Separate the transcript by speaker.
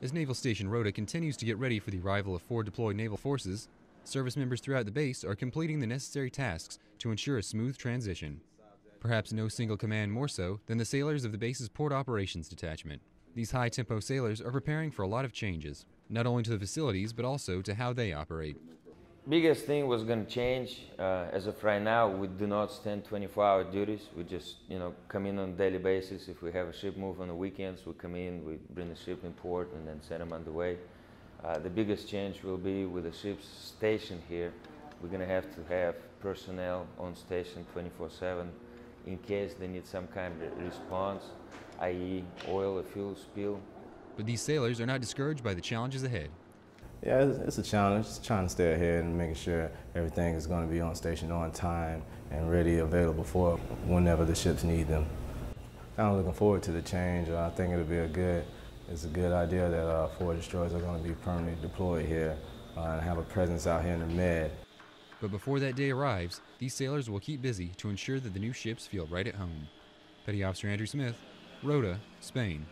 Speaker 1: As Naval Station Rota continues to get ready for the arrival of four deployed naval forces, service members throughout the base are completing the necessary tasks to ensure a smooth transition. Perhaps no single command more so than the sailors of the base's Port Operations Detachment. These high tempo sailors are preparing for a lot of changes, not only to the facilities but also to how they operate.
Speaker 2: Biggest thing was going to change. Uh, as of right now, we do not stand 24-hour duties. We just, you know, come in on a daily basis. If we have a ship move on the weekends, we come in, we bring the ship in port, and then send them on the way. Uh, the biggest change will be with the ship's stationed here. We're going to have to have personnel on station 24/7 in case they need some kind of response, i.e., oil or fuel spill.
Speaker 1: But these sailors are not discouraged by the challenges ahead.
Speaker 3: Yeah, it's, it's, a challenge. Just trying to stay ahead and making sure everything is going to be on station on time and ready, available for whenever the ships need them. I'm looking forward to the change. I think it'll be a good, it's a good idea that uh, four destroyers are going to be permanently deployed here uh, and have a presence out here in the Med.
Speaker 1: But before that day arrives, these sailors will keep busy to ensure that the new ships feel right at home. Petty Officer Andrew Smith, Rota, Spain.